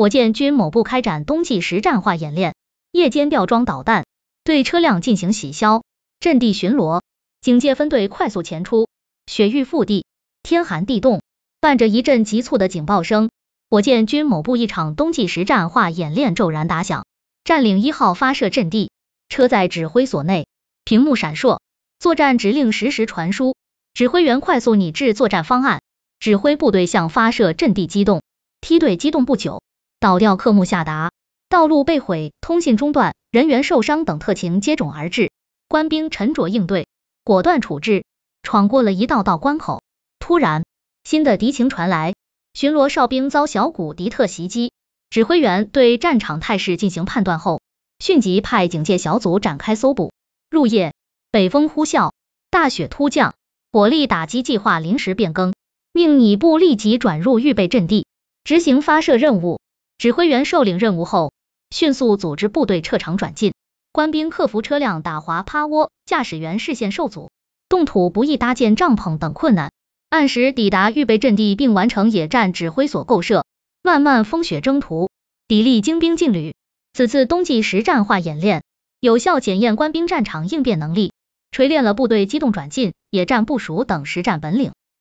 火箭军某部开展冬季实战化演练，夜间吊装导弹，对车辆进行洗消，阵地巡逻，警戒分队快速前出。雪域腹地，天寒地冻，伴着一阵急促的警报声，火箭军某部一场冬季实战化演练骤然打响。占领一号发射阵地，车在指挥所内，屏幕闪烁，作战指令实时传输，指挥员快速拟制作战方案，指挥部队向发射阵地机动。梯队机动不久。倒吊科目下达，道路被毁，通信中断，人员受伤等特情接踵而至，官兵沉着应对，果断处置，闯过了一道道关口。突然，新的敌情传来，巡逻哨兵遭小股敌特袭击，指挥员对战场态势进行判断后，迅即派警戒小组展开搜捕。入夜，北风呼啸，大雪突降，火力打击计划临时变更，命拟部立即转入预备阵地，执行发射任务。指挥员受领任务后，迅速组织部队撤场转进，官兵克服车辆打滑趴窝、驾驶员视线受阻、冻土不易搭建帐篷等困难，按时抵达预备阵地并完成野战指挥所构设。漫漫风雪征途，砥砺精兵劲旅。此次冬季实战化演练，有效检验官兵战场应变能力，锤炼了部队机动转进、野战部署等实战本领。